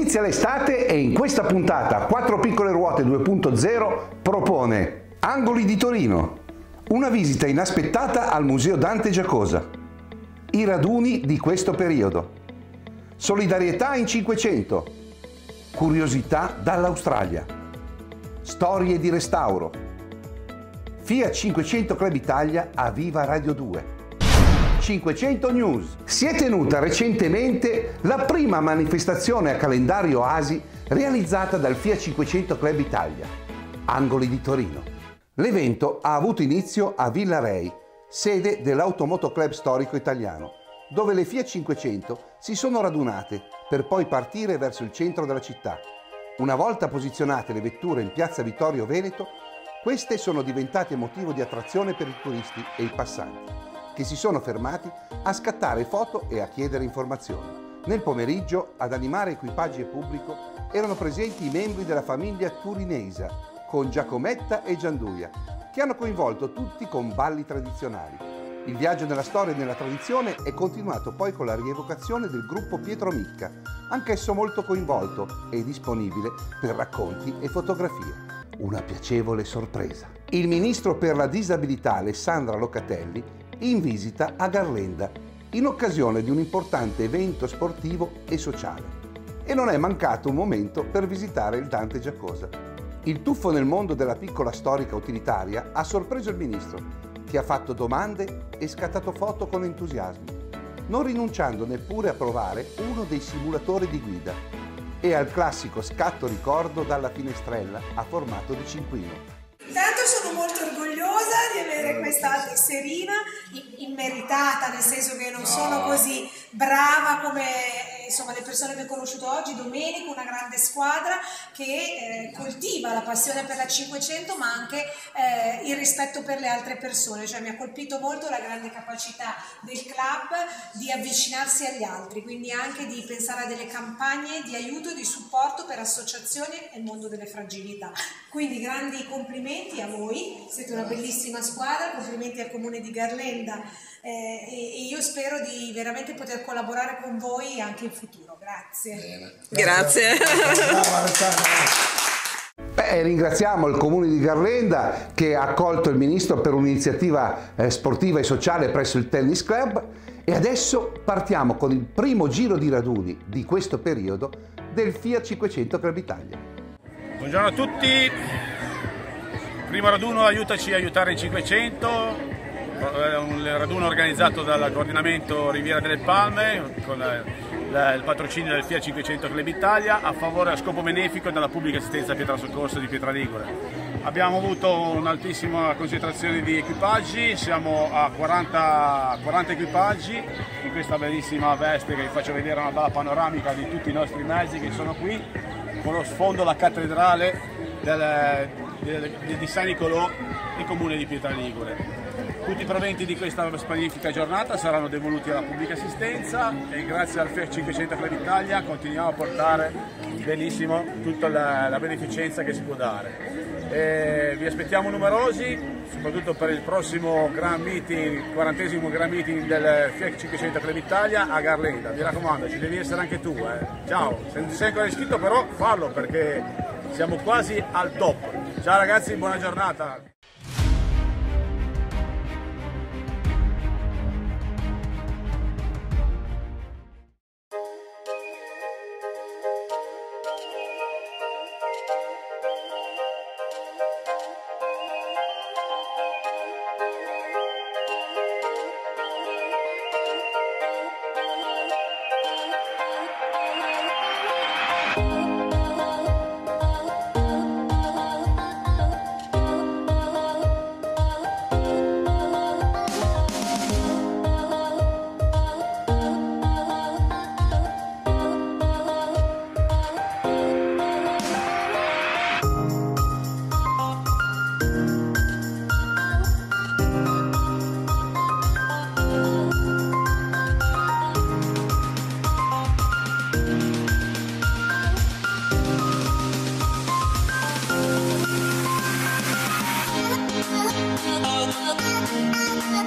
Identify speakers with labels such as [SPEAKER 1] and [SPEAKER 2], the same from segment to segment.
[SPEAKER 1] Inizia l'estate e in questa puntata 4 piccole ruote 2.0 propone Angoli di Torino, una visita inaspettata al Museo Dante Giacosa, i raduni di questo periodo, solidarietà in 500, curiosità dall'Australia, storie di restauro, Fiat 500 Club Italia a Viva Radio 2. 500 News. Si è tenuta recentemente la prima manifestazione a calendario ASI realizzata dal Fiat 500 Club Italia, Angoli di Torino. L'evento ha avuto inizio a Villa Rei, sede dell'Automoto Club storico italiano, dove le Fiat 500 si sono radunate per poi partire verso il centro della città. Una volta posizionate le vetture in piazza Vittorio Veneto, queste sono diventate motivo di attrazione per i turisti e i passanti, che si sono fermati a scattare foto e a chiedere informazioni. Nel pomeriggio, ad animare equipaggi e pubblico, erano presenti i membri della famiglia Turinesa, con Giacometta e Gianduia, che hanno coinvolto tutti con balli tradizionali. Il viaggio nella storia e nella tradizione è continuato poi con la rievocazione del gruppo Pietro Micca, anch'esso molto coinvolto e disponibile per racconti e fotografie una piacevole sorpresa. Il ministro per la disabilità Alessandra Locatelli in visita a Garlenda in occasione di un importante evento sportivo e sociale. E non è mancato un momento per visitare il Dante Giacosa. Il tuffo nel mondo della piccola storica utilitaria ha sorpreso il ministro, che ha fatto domande e scattato foto con entusiasmo, non rinunciando neppure a provare uno dei simulatori di guida e al classico scatto ricordo dalla finestrella a formato di cinquino.
[SPEAKER 2] Di avere questa tesserina immeritata, nel senso che non sono così brava come insomma, le persone che ho conosciuto oggi, Domenico, una grande squadra che eh, coltiva la passione per la 500 ma anche eh, il rispetto per le altre persone, cioè mi ha colpito molto la grande capacità del club di avvicinarsi agli altri, quindi anche di pensare a delle campagne di aiuto, di supporto per associazioni e il mondo delle fragilità. Quindi grandi complimenti a voi, siete una bellissima squadra, complimenti al comune di Garlenda eh, e, io spero di veramente poter collaborare con voi anche in futuro. Grazie.
[SPEAKER 3] Bene. Grazie.
[SPEAKER 1] Beh, ringraziamo il Comune di Garlenda che ha accolto il Ministro per un'iniziativa eh, sportiva e sociale presso il Tennis Club e adesso partiamo con il primo giro di raduni di questo periodo del Fiat 500 Club Italia.
[SPEAKER 4] Buongiorno a tutti, primo raduno aiutaci a aiutare il 500, è un raduno organizzato dal coordinamento Riviera delle Palme con il patrocinio del FIA 500 Club Italia a favore a scopo benefico della pubblica assistenza Pietra Soccorso di Pietra Ligure. Abbiamo avuto un'altissima concentrazione di equipaggi, siamo a 40, 40 equipaggi in questa bellissima veste che vi faccio vedere una bella panoramica di tutti i nostri mezzi che sono qui con lo sfondo la cattedrale del, del, del, di San Nicolò, il comune di Pietra Ligure. Tutti i proventi di questa magnifica giornata saranno devoluti alla pubblica assistenza e grazie al FIAC 500 Club Italia continuiamo a portare benissimo tutta la, la beneficenza che si può dare. E vi aspettiamo numerosi, soprattutto per il prossimo Grand Meeting, 40 Grand Meeting del FIAC 500 Club Italia a Garlenda. Mi raccomando, ci devi essere anche tu. Eh. Ciao, se non ti sei ancora iscritto però fallo perché siamo quasi al top. Ciao ragazzi, buona giornata.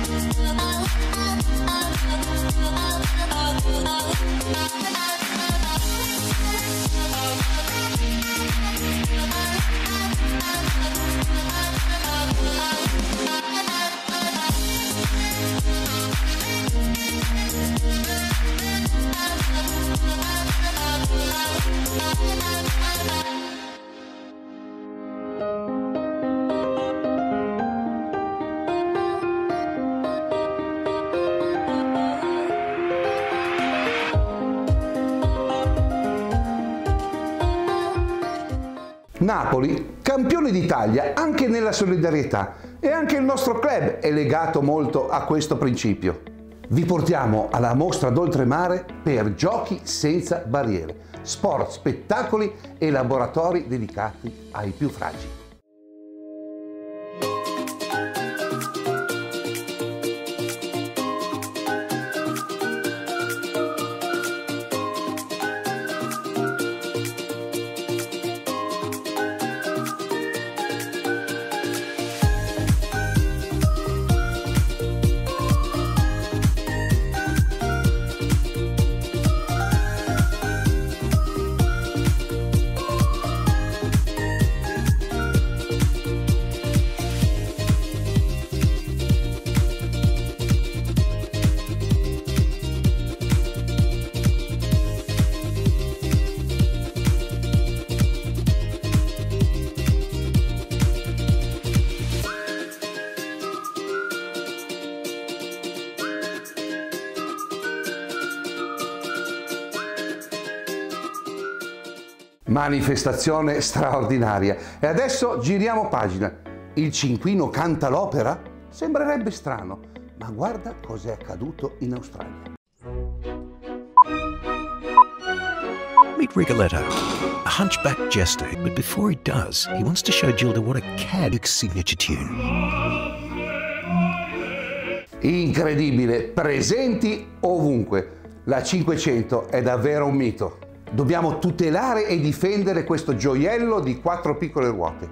[SPEAKER 4] Oh,
[SPEAKER 1] Napoli, campione d'Italia anche nella solidarietà e anche il nostro club è legato molto a questo principio. Vi portiamo alla mostra d'oltremare per giochi senza barriere, sport, spettacoli e laboratori dedicati ai più fragili. Manifestazione straordinaria. E adesso giriamo pagina. Il cinquino canta l'opera? Sembrerebbe strano, ma guarda cos'è accaduto in Australia.
[SPEAKER 3] Meet Rigoletto, a hunchback jester. But before he does, he wants to show Gilda what a cad signature tune.
[SPEAKER 1] Incredibile, presenti ovunque. La 500 è davvero un mito. Dobbiamo tutelare e difendere questo gioiello di quattro piccole ruote,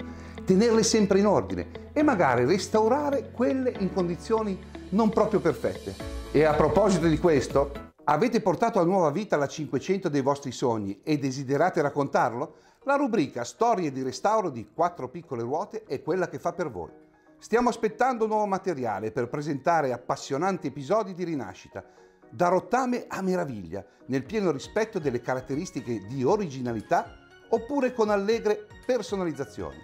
[SPEAKER 1] tenerle sempre in ordine e magari restaurare quelle in condizioni non proprio perfette. E a proposito di questo, avete portato a nuova vita la 500 dei vostri sogni e desiderate raccontarlo? La rubrica Storie di restauro di quattro piccole ruote è quella che fa per voi. Stiamo aspettando nuovo materiale per presentare appassionanti episodi di rinascita da rottame a meraviglia, nel pieno rispetto delle caratteristiche di originalità oppure con allegre personalizzazioni.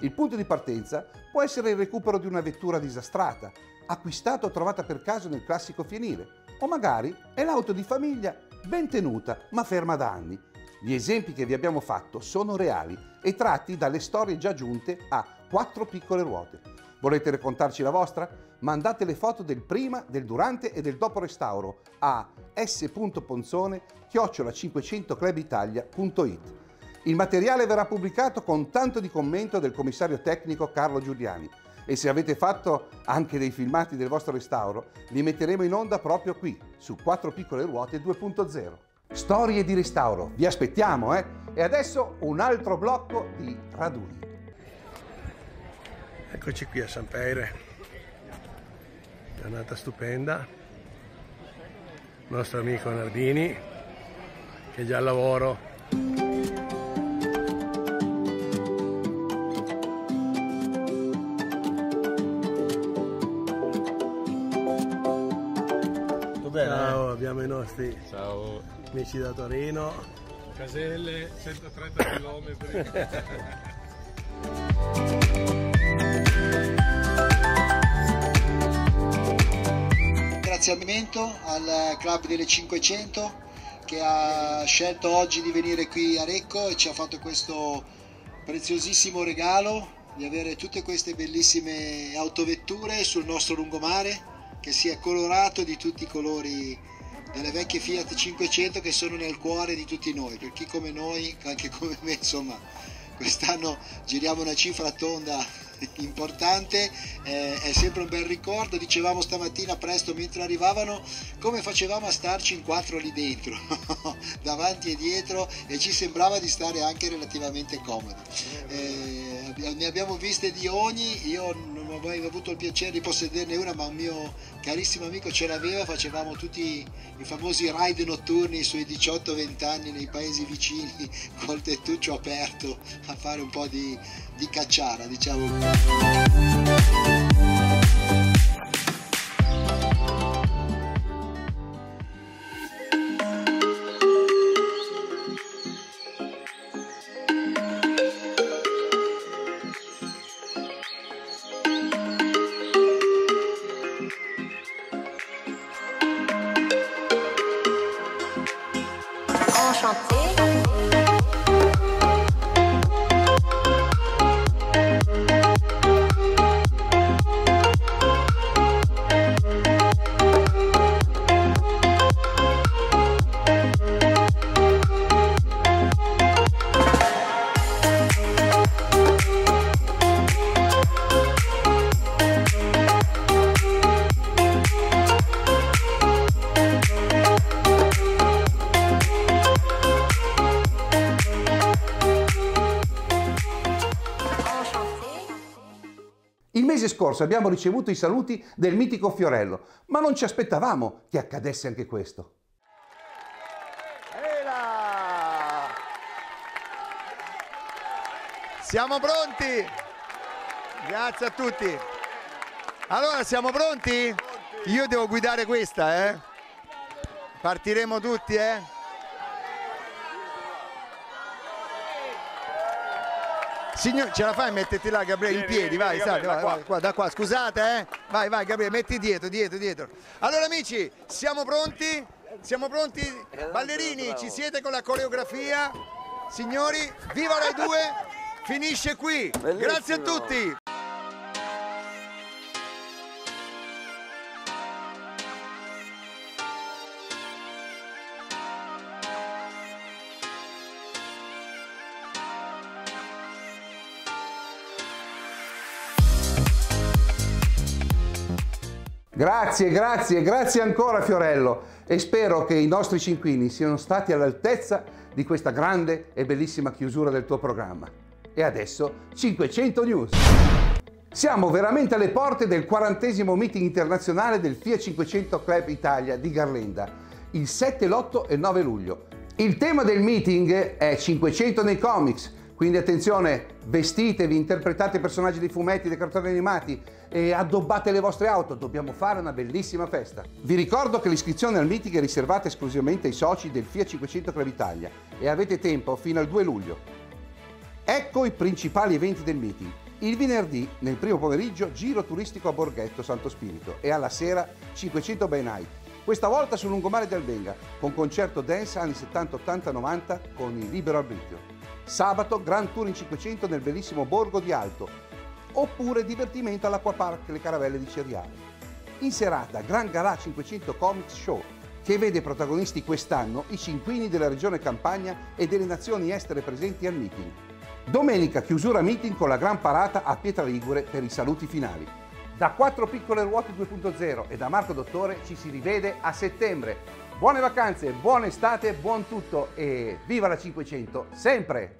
[SPEAKER 1] Il punto di partenza può essere il recupero di una vettura disastrata, acquistata o trovata per caso nel classico fienile, o magari è l'auto di famiglia ben tenuta ma ferma da anni. Gli esempi che vi abbiamo fatto sono reali e tratti dalle storie già giunte a quattro piccole ruote. Volete raccontarci la vostra? Mandate le foto del prima, del durante e del dopo restauro a s.ponzone-500clubitalia.it. Il materiale verrà pubblicato con tanto di commento del commissario tecnico Carlo Giuliani e se avete fatto anche dei filmati del vostro restauro, li metteremo in onda proprio qui, su 4 piccole ruote 2.0. Storie di restauro, vi aspettiamo, eh? E adesso un altro blocco di raduni.
[SPEAKER 5] Eccoci qui a San Peire, giornata stupenda, il nostro amico Nardini che è già al lavoro.
[SPEAKER 4] Tutto bene?
[SPEAKER 5] Ciao, abbiamo i nostri
[SPEAKER 4] Ciao.
[SPEAKER 5] amici da Torino.
[SPEAKER 4] Caselle, 130 km.
[SPEAKER 6] ringraziamento al club delle 500 che ha scelto oggi di venire qui a Recco e ci ha fatto questo preziosissimo regalo di avere tutte queste bellissime autovetture sul nostro lungomare che sia colorato di tutti i colori delle vecchie Fiat 500 che sono nel cuore di tutti noi, per chi come noi, anche come me, insomma, quest'anno giriamo una cifra tonda importante, eh, è sempre un bel ricordo, dicevamo stamattina presto mentre arrivavano come facevamo a starci in quattro lì dentro, davanti e dietro e ci sembrava di stare anche relativamente comodi. Eh, ne abbiamo viste di ogni, io non ho mai avuto il piacere di possederne una ma un mio carissimo amico ce l'aveva, facevamo tutti i famosi ride notturni sui 18-20 anni nei paesi vicini col tettuccio aperto a fare un po' di, di cacciara diciamo.
[SPEAKER 1] Mese scorso abbiamo ricevuto i saluti del mitico Fiorello, ma non ci aspettavamo che accadesse anche questo.
[SPEAKER 7] Eila! Siamo pronti? Grazie a tutti. Allora, siamo pronti? Io devo guidare questa, eh? Partiremo tutti, eh? Signor, ce la fai a metterti là Gabriele in piedi, vai, sali, vai, vai, qua, da qua, scusate eh, vai, vai Gabriele, metti dietro, dietro, dietro. Allora amici, siamo pronti? Siamo pronti? Ballerini, ci siete con la coreografia? Signori, viva Rai 2, finisce qui, grazie a tutti.
[SPEAKER 1] Grazie, grazie, grazie ancora Fiorello e spero che i nostri cinquini siano stati all'altezza di questa grande e bellissima chiusura del tuo programma. E adesso 500 News. Siamo veramente alle porte del quarantesimo meeting internazionale del FIA 500 Club Italia di Garlenda, il 7, l'8 e il 9 luglio. Il tema del meeting è 500 nei comics, quindi attenzione, vestitevi, interpretate personaggi dei fumetti, dei cartoni animati e addobbate le vostre auto, dobbiamo fare una bellissima festa. Vi ricordo che l'iscrizione al meeting è riservata esclusivamente ai soci del FIA 500 Club Italia e avete tempo fino al 2 luglio. Ecco i principali eventi del meeting. Il venerdì, nel primo pomeriggio, giro turistico a Borghetto Santo Spirito e alla sera 500 by night. Questa volta sul lungomare del Venga, con concerto dance anni 70, 80, 90 con il libero arbitrio. Sabato Grand Tour in 500 nel bellissimo borgo di Alto, oppure divertimento all'Acquapark Le Caravelle di Ceriale. In serata Gran Galà 500 Comics Show, che vede protagonisti quest'anno i cinquini della regione Campania e delle nazioni estere presenti al meeting. Domenica chiusura meeting con la gran parata a Pietra Ligure per i saluti finali. Da 4 piccole ruote 2.0 e da Marco Dottore ci si rivede a settembre. Buone vacanze, buona estate, buon tutto e viva la 500 sempre!